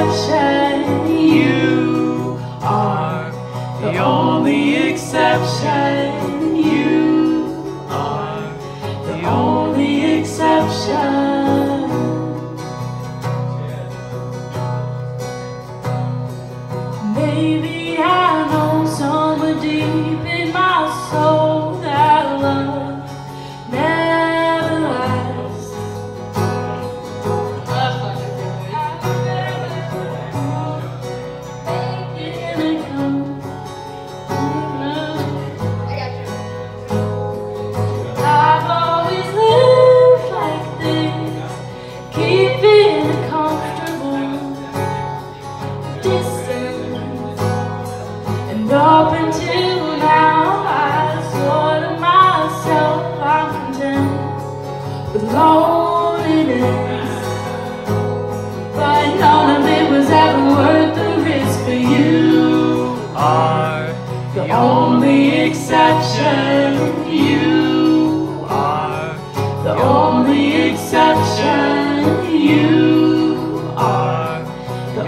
exception. You are the only exception.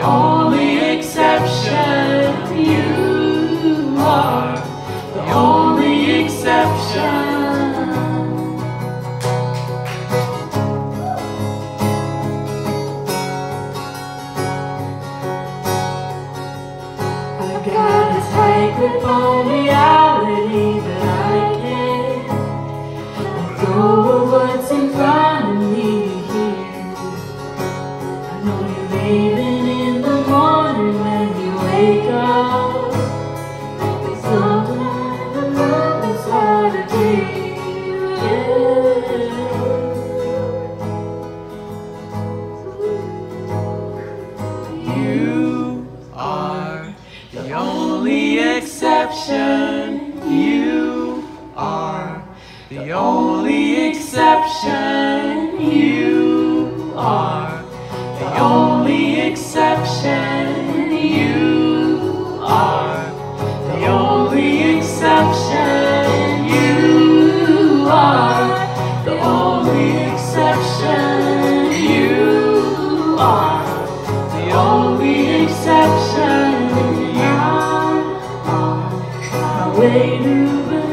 only exception you are. The only exception. I gotta take if only only exception. You are the only exception. You are. way to